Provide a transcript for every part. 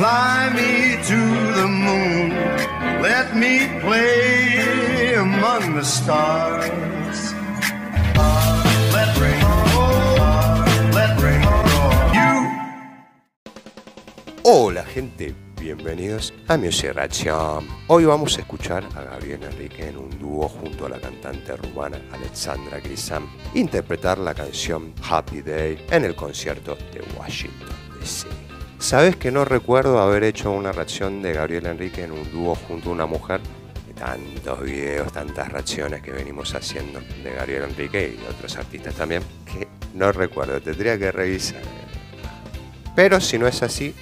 Fly me to the moon. Let me play among the stars. Let rain. Let Hola gente, bienvenidos a Music Reaction. Hoy vamos a escuchar a Gabriel Enrique en un dúo junto a la cantante rumana Alexandra Grisam interpretar la canción Happy Day en el concierto de Washington. ¿Sabes que no recuerdo haber hecho una reacción de Gabriel Enrique en un dúo junto a una mujer? Tantos videos, tantas reacciones que venimos haciendo de Gabriel Enrique y otros artistas también, que no recuerdo, tendría que revisar. Pero si no es así,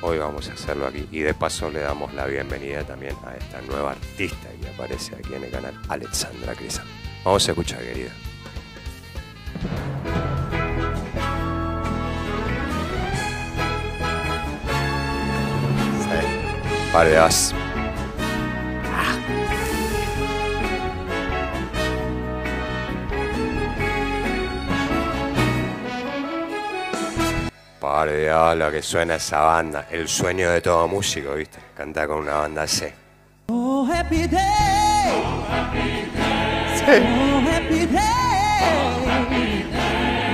hoy vamos a hacerlo aquí. Y de paso le damos la bienvenida también a esta nueva artista que aparece aquí en el canal, Alexandra Crisa. Vamos a escuchar, querida. Vale. Pare de ala que suena esa banda, el sueño de todo músico, ¿viste? Canta con una banda C. Oh, happy day. Oh, happy day.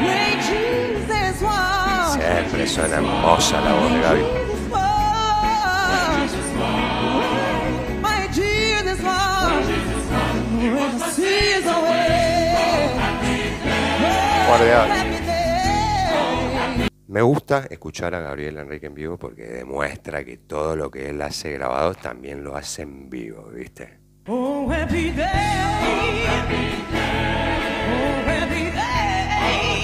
When Jesus was. Siempre suena hermosa la voz de Gaby. Oh. Me gusta escuchar a Gabriel Enrique en vivo porque demuestra que todo lo que él hace grabado también lo hace en vivo, ¿viste? Oh, happy day. Oh, happy day.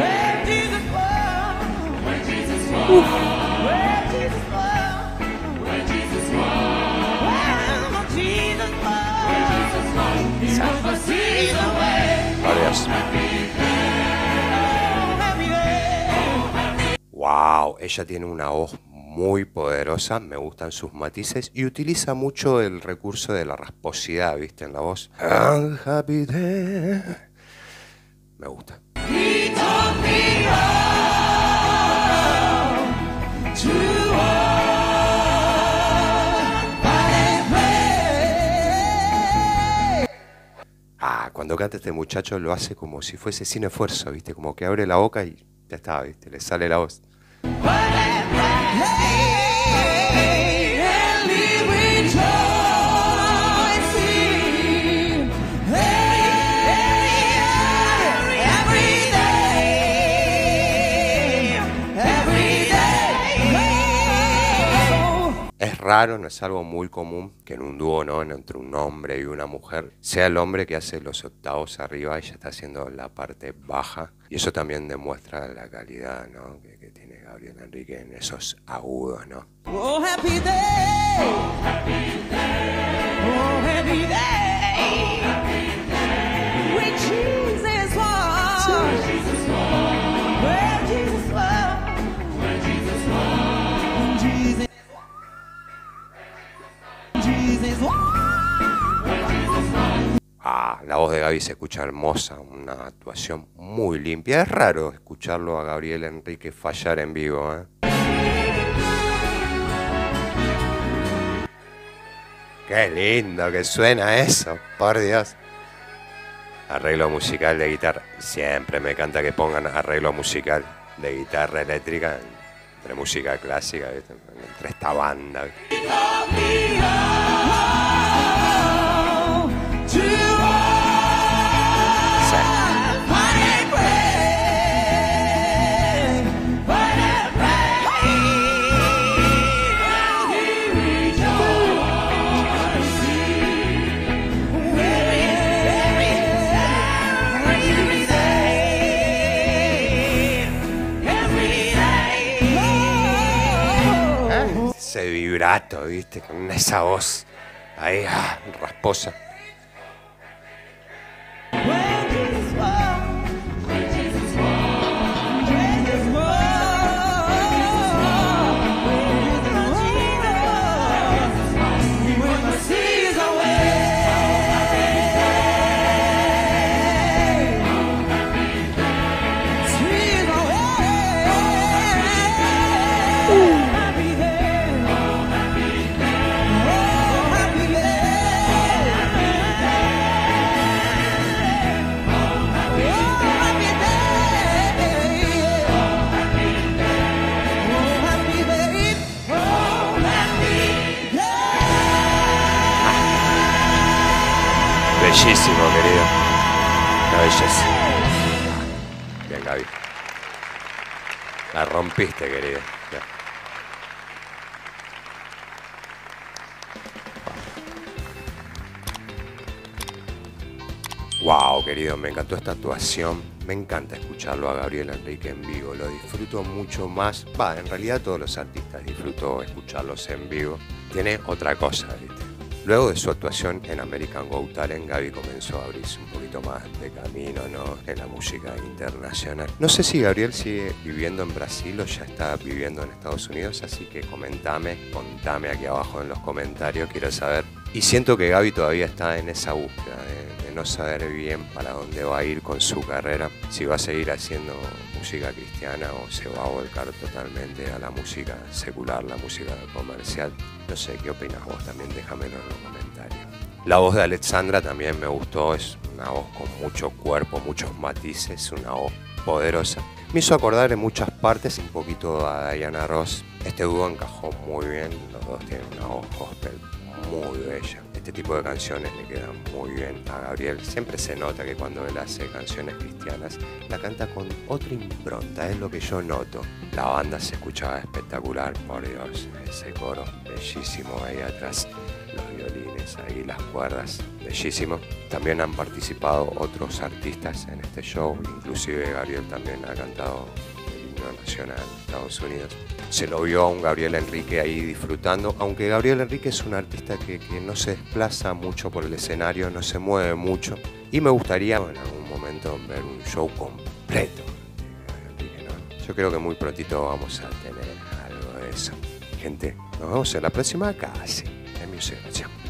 Where Jesus was. Where Jesus was. Where Adiós. Wow, ella tiene una voz muy poderosa, me gustan sus matices y utiliza mucho el recurso de la rasposidad, ¿viste? En la voz. Happy day. Me gusta. He cuando canta este muchacho lo hace como si fuese sin esfuerzo, ¿viste? Como que abre la boca y ya está, ¿viste? Le sale la voz. Raro, no es algo muy común que en un dúo, ¿no? Entre un hombre y una mujer, sea el hombre que hace los octavos arriba y ella está haciendo la parte baja. Y eso también demuestra la calidad, ¿no? Que, que tiene Gabriel Enrique en esos agudos, ¿no? Oh, happy day. Oh, happy day. Oh, happy day. Ah, la voz de Gaby se escucha hermosa, una actuación muy limpia. Es raro escucharlo a Gabriel Enrique fallar en vivo, ¿eh? Qué lindo que suena eso, por Dios. Arreglo musical de guitarra. Siempre me encanta que pongan arreglo musical de guitarra eléctrica entre música clásica, entre esta banda. ¿viste? Vibrato, ¿viste? Con esa voz ahí, ah, rasposa. Bellísimo, querido. Una belleza. Bien, Gaby. La rompiste, querido. Wow, querido, me encantó esta actuación. Me encanta escucharlo a Gabriel Enrique en vivo. Lo disfruto mucho más. Va, en realidad todos los artistas disfruto escucharlos en vivo. Tiene otra cosa, ¿viste? Luego de su actuación en American Go Talent, Gaby comenzó a abrirse un poquito más de camino ¿no? en la música internacional. No sé si Gabriel sigue viviendo en Brasil o ya está viviendo en Estados Unidos, así que comentame, contame aquí abajo en los comentarios, quiero saber. Y siento que Gaby todavía está en esa búsqueda de no saber bien para dónde va a ir con su carrera, si va a seguir haciendo música cristiana o se va a volcar totalmente a la música secular, la música comercial. No sé, ¿qué opinas vos? También déjamelo en los comentarios. La voz de Alexandra también me gustó, es una voz con mucho cuerpo, muchos matices, una voz poderosa. Me hizo acordar en muchas partes un poquito a Diana Ross. Este dúo encajó muy bien, los dos tienen una voz gospel muy bella. Este tipo de canciones le quedan muy bien a Gabriel. Siempre se nota que cuando él hace canciones cristianas, la canta con otra impronta, es lo que yo noto. La banda se escuchaba espectacular, por Dios, ese coro bellísimo ahí atrás, los violines ahí, las cuerdas, bellísimo. También han participado otros artistas en este show, inclusive Gabriel también ha cantado nacional Estados Unidos se lo vio a un Gabriel Enrique ahí disfrutando, aunque Gabriel Enrique es un artista que, que, no se desplaza mucho por el escenario, no se mueve mucho, y me gustaría en algún momento ver un show completo. Yo creo que muy prontito vamos a tener algo de eso. Gente, nos vemos en la próxima casi en observación.